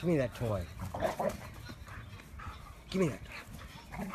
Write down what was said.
Give me that toy. Give me that. toy.